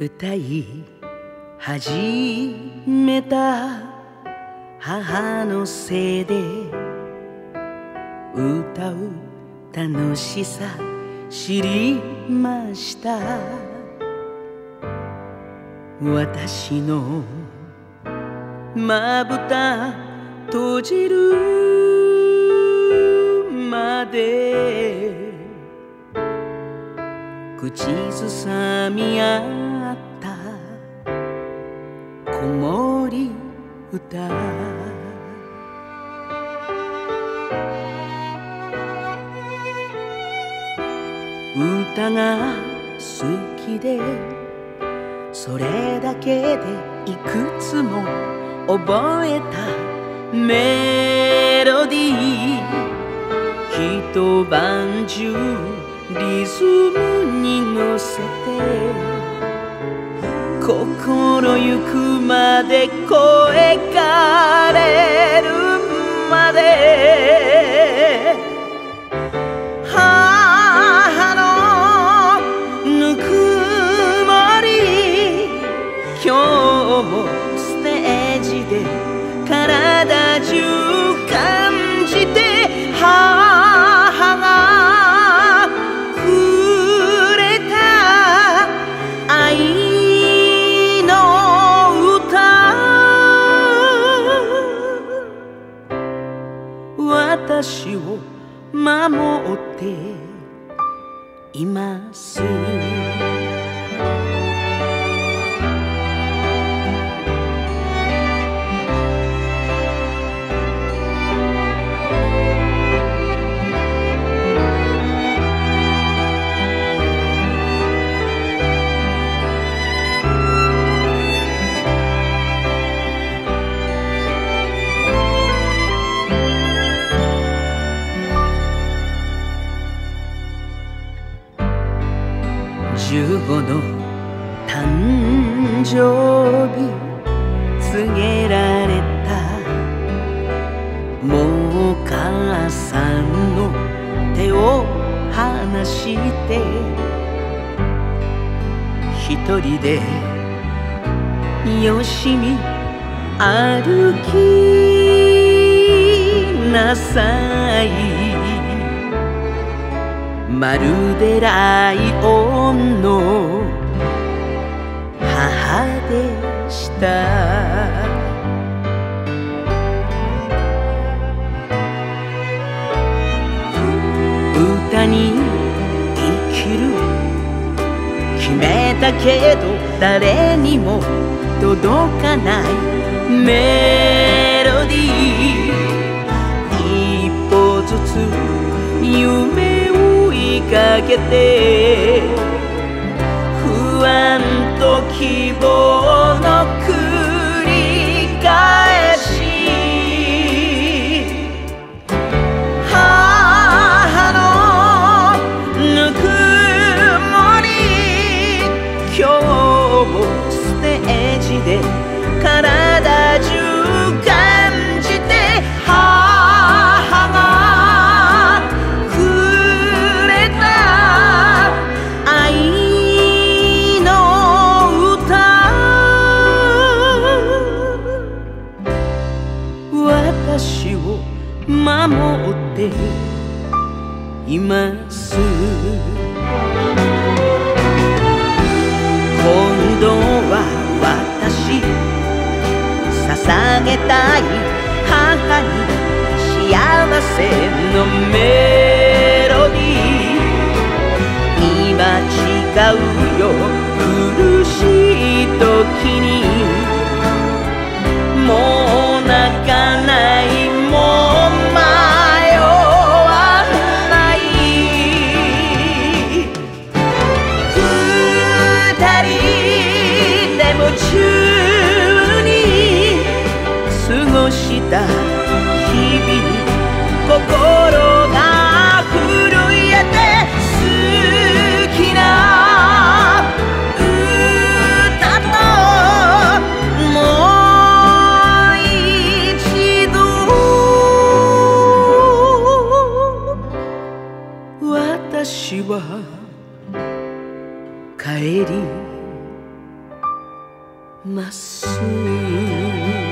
歌い始めた母のせいで歌う楽しさ知りました。私のまぶた閉じるまで。口ずさみ合った子守歌。歌が好きでそれだけでいくつも覚えたメロディー。一晩中リズムに乗せて心ゆくまで声枯れるまで守っています。生日告げられたもう母さんの手を離して一人でよしみ歩きなさい。まるでライオンの母でした。歌に生きる決めたけど誰にも届かないメロディー。一歩ずつ夢を追いかけて。不安と希守っています。今度は私捧げたい母に幸せのメロディー。今違うよ苦しい時に。もうた日々に心が震えて好きな歌ともう一度私は帰りますぐ